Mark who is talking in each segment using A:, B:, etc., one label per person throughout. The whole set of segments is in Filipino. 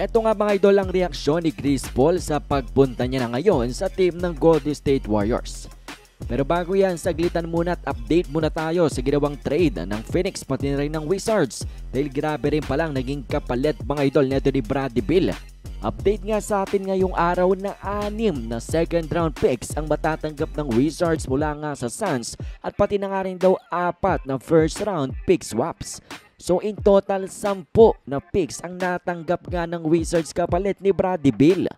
A: Ito nga mga idol ang reaksyon ni Chris Paul sa pagpunta niya na ngayon sa team ng Golden State Warriors. Pero bago yan, saglitan muna at update muna tayo sa ginawang trade ng Phoenix pati na rin ng Wizards dahil grabe rin palang naging kapalit mga idol neto ni Bradley Bill. Update nga sa atin ngayong araw na anim na second round picks ang matatanggap ng Wizards mula nga sa Suns at pati na nga rin daw apat na first round pick swaps. So in total, 10 na picks ang natanggap nga ng Wizards kapalit ni Bradley Bill.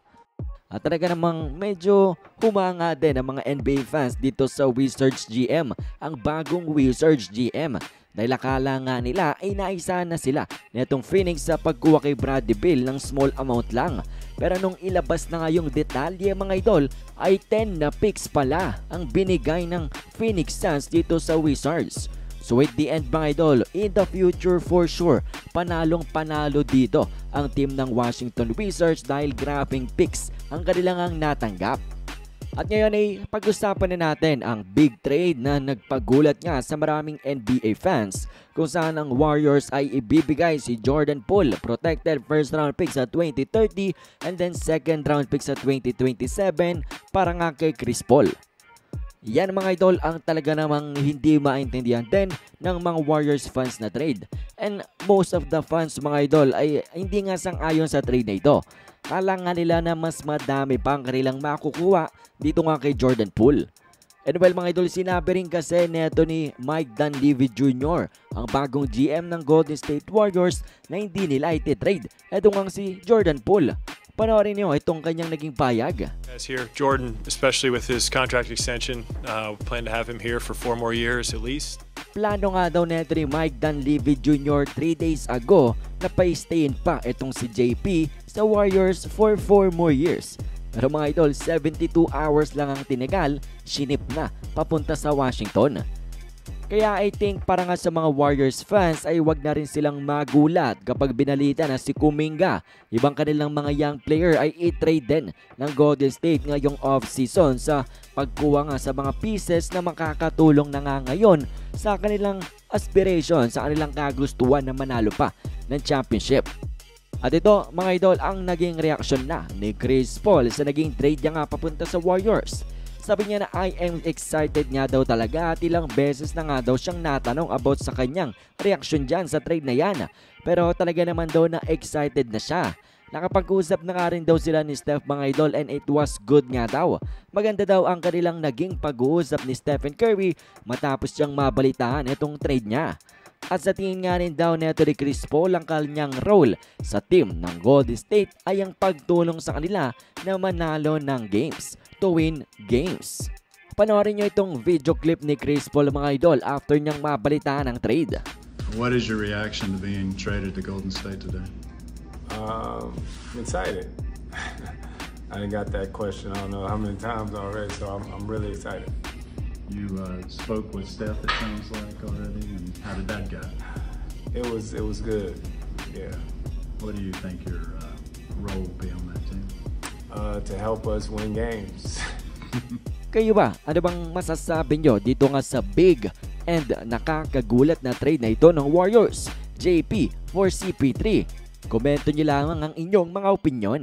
A: At talaga namang medyo humanga din ang mga NBA fans dito sa Wizards GM, ang bagong Wizards GM. Dahil akala nga nila ay naisa na sila netong Phoenix sa pagkuha kay Bradley Bill ng small amount lang. Pero nung ilabas na nga yung detalye mga idol ay 10 na picks pala ang binigay ng Phoenix Suns dito sa Wizards. So at the end mga idol, in the future for sure, panalong panalo dito ang team ng Washington Wizards dahil grabing picks ang kanilang ang natanggap. At ngayon ay pag-usapan na natin ang big trade na nagpagulat nga sa maraming NBA fans kung saan ang Warriors ay ibibigay si Jordan Poole protected first round pick sa 2030 and then second round pick sa 2027 para nga kay Chris Paul. Yan mga idol ang talaga namang hindi maintindihan din ng mga Warriors fans na trade. And most of the fans mga idol ay hindi nga sang-ayon sa trade na ito. Kala nga nila na mas madami pa ang kanilang makukuha dito nga kay Jordan Poole. And well mga idol, sinabi rin kasi neto ni Mike Dunleavy Jr. ang bagong GM ng Golden State Warriors na hindi nila iti-trade. Ito nga si Jordan Poole. Panoorin niyo itong kanyang naging payag.
B: As here, Jordan, especially with his contract extension, uh, plan to have him here for four more years at least.
A: Plano nga daw neto Mike Dunleavy Jr. 3 days ago na pa-stayin pa itong si JP sa Warriors for 4 more years. Pero mga idol, 72 hours lang ang tinigal, sinip na papunta sa Washington. Kaya I think para nga sa mga Warriors fans ay wag na rin silang magulat kapag binalita na si Kuminga, ibang kanilang mga young player ay i-trade din ng Golden State ngayong off-season sa pagkuha nga sa mga pieces na makakatulong na nga ngayon sa kanilang aspiration, sa kanilang kagustuhan na manalo pa ng championship. At ito mga idol ang naging reaksyon na ni Chris Paul sa naging trade niya nga papunta sa Warriors. Sabi niya na I am excited nga daw talaga at ilang beses na nga daw siyang natanong about sa kanyang reaksyon dyan sa trade na yan. Pero talaga naman daw na excited na siya. Nakapag-usap na nga rin daw sila ni Steph mga idol and it was good nga daw. Maganda daw ang kanilang naging pag-uusap ni Stephen Curry matapos siyang mabalitaan itong trade niya. At sa tingin nga rin daw neto ni Chris Paul ang kanyang role sa team ng Golden State ay ang pagtulong sa kanila na manalo ng games to win games. Panoorin nyo itong video clip ni Chris Paul mga idol after niyang mabalitaan ang trade.
C: What is your reaction to being traded to Golden State today?
D: Um, I'm excited. I done got that question I don't know how many times already, so I'm, I'm really excited.
C: You uh, spoke with Steph, it sounds like, already, and how did that go?
D: It was it was good. Yeah.
C: What do you think your uh, role will be on that team?
D: Uh, to help us win games.
A: Kayo ba? Ano bang masasabi nyo dito nga sa big and nakakagulat na trade na ito ng Warriors? JP for CP3. Komento nyo lamang ang inyong mga opinyon.